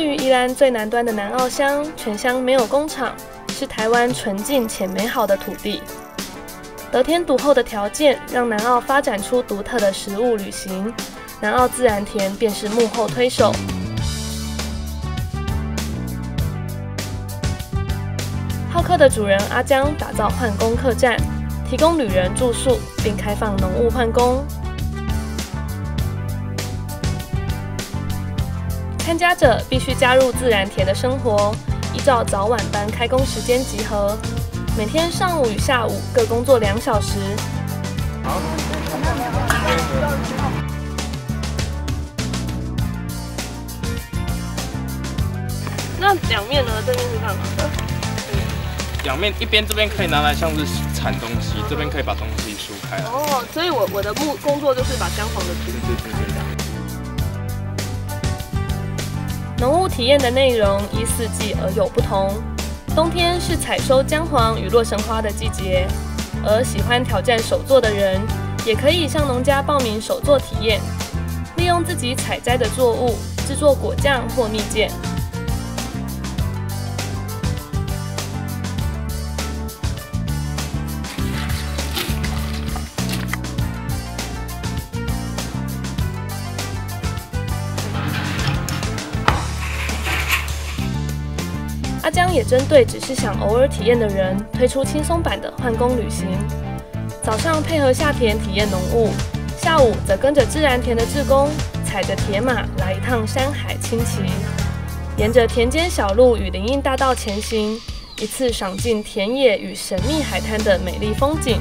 位于宜兰最南端的南澳乡，全乡没有工厂，是台湾纯净且美好的土地。得天独厚的条件，让南澳发展出独特的食物旅行。南澳自然田便是幕后推手。好客的主人阿江打造换工客栈，提供旅人住宿，并开放农务换工。参加者必须加入自然田的生活，依照早晚班开工时间集合，每天上午与下午各工作两小时。好。那两面呢？这边是干嘛的？两面一边这边可以拿来像是铲东西，这边可以把东西梳开。哦，所以我我的目工作就是把姜黄的皮撕开这样。农务体验的内容依四季而有不同，冬天是采收姜黄与洛神花的季节，而喜欢挑战手作的人，也可以向农家报名手作体验，利用自己采摘的作物制作果酱或蜜饯。阿江也针对只是想偶尔体验的人，推出轻松版的换工旅行。早上配合下田体验农务，下午则跟着自然田的志工，踩着铁马来一趟山海清奇，沿着田间小路与林荫大道前行，一次赏尽田野与神秘海滩的美丽风景。